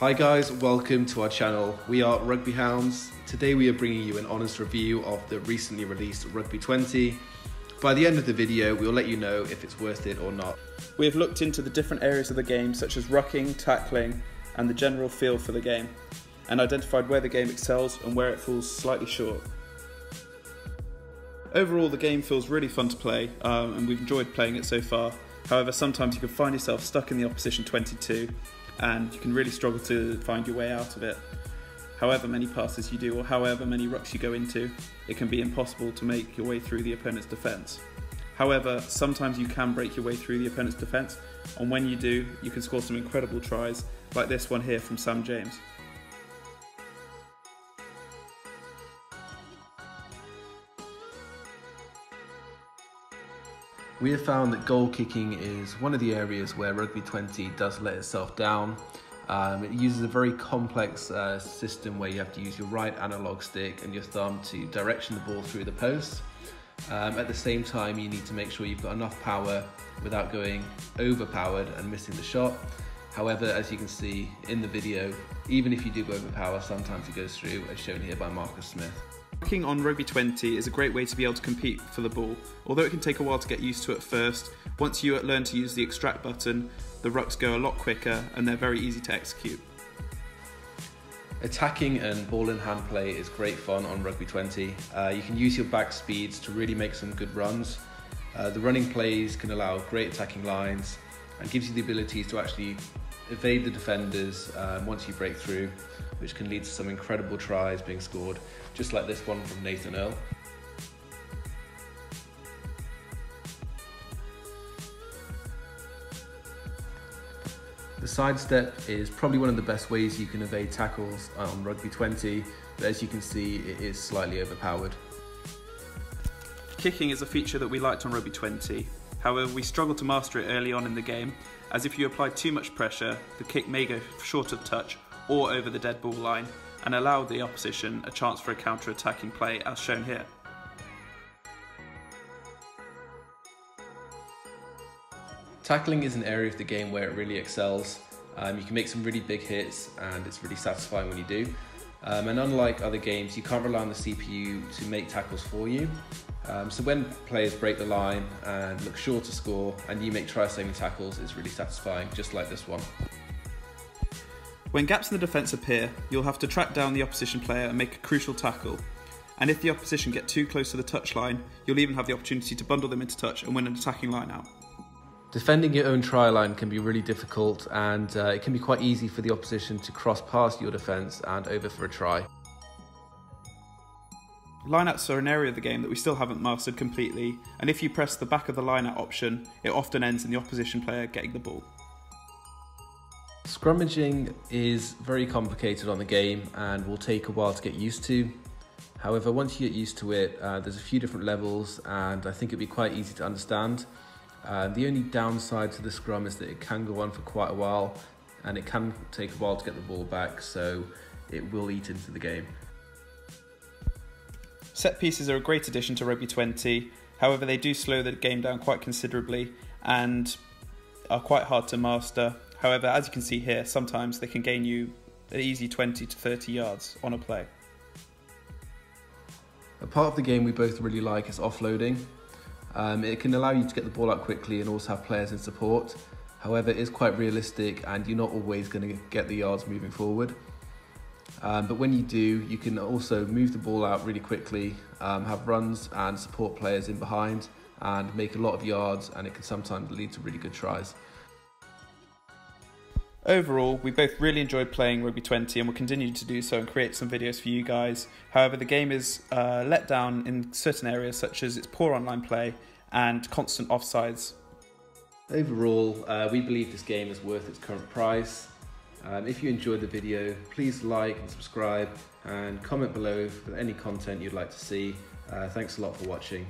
Hi guys, welcome to our channel. We are Rugby Hounds. Today we are bringing you an honest review of the recently released Rugby 20. By the end of the video, we'll let you know if it's worth it or not. We have looked into the different areas of the game such as rucking, tackling and the general feel for the game and identified where the game excels and where it falls slightly short. Overall the game feels really fun to play um, and we've enjoyed playing it so far. However, sometimes you can find yourself stuck in the opposition 22 and you can really struggle to find your way out of it. However many passes you do or however many rucks you go into, it can be impossible to make your way through the opponent's defence. However, sometimes you can break your way through the opponent's defence, and when you do, you can score some incredible tries, like this one here from Sam James. We have found that goal kicking is one of the areas where Rugby 20 does let itself down. Um, it uses a very complex uh, system where you have to use your right analog stick and your thumb to direction the ball through the post. Um, at the same time, you need to make sure you've got enough power without going overpowered and missing the shot. However, as you can see in the video, even if you do go overpower, sometimes it goes through, as shown here by Marcus Smith. Rucking on Rugby 20 is a great way to be able to compete for the ball. Although it can take a while to get used to at first, once you learn to use the extract button, the rucks go a lot quicker and they're very easy to execute. Attacking and ball in hand play is great fun on Rugby 20. Uh, you can use your back speeds to really make some good runs. Uh, the running plays can allow great attacking lines and gives you the ability to actually evade the defenders um, once you break through, which can lead to some incredible tries being scored, just like this one from Nathan Earle. The sidestep is probably one of the best ways you can evade tackles on Rugby 20, but as you can see, it is slightly overpowered. Kicking is a feature that we liked on Rugby 20. However, we struggled to master it early on in the game, as if you apply too much pressure, the kick may go short of touch or over the dead ball line, and allow the opposition a chance for a counter-attacking play as shown here. Tackling is an area of the game where it really excels. Um, you can make some really big hits and it's really satisfying when you do. Um, and unlike other games, you can't rely on the CPU to make tackles for you. Um, so when players break the line and look sure to score and you make try-saving tackles, it's really satisfying, just like this one. When gaps in the defence appear, you'll have to track down the opposition player and make a crucial tackle. And if the opposition get too close to the touchline, you'll even have the opportunity to bundle them into touch and win an attacking line out. Defending your own try line can be really difficult and uh, it can be quite easy for the opposition to cross past your defence and over for a try. Lineouts are an area of the game that we still haven't mastered completely, and if you press the back of the lineout option, it often ends in the opposition player getting the ball. Scrummaging is very complicated on the game and will take a while to get used to. However, once you get used to it, uh, there's a few different levels and I think it'd be quite easy to understand. Uh, the only downside to the scrum is that it can go on for quite a while and it can take a while to get the ball back, so it will eat into the game. Set pieces are a great addition to Rugby 20, however, they do slow the game down quite considerably and are quite hard to master. However, as you can see here, sometimes they can gain you an easy 20 to 30 yards on a play. A part of the game we both really like is offloading. Um, it can allow you to get the ball out quickly and also have players in support. However, it is quite realistic and you're not always going to get the yards moving forward. Um, but when you do, you can also move the ball out really quickly, um, have runs and support players in behind and make a lot of yards and it can sometimes lead to really good tries. Overall, we both really enjoyed playing Rugby 20 and will continue to do so and create some videos for you guys. However, the game is uh, let down in certain areas such as its poor online play and constant offsides. Overall, uh, we believe this game is worth its current price. Um, if you enjoyed the video, please like and subscribe and comment below for any content you'd like to see. Uh, thanks a lot for watching.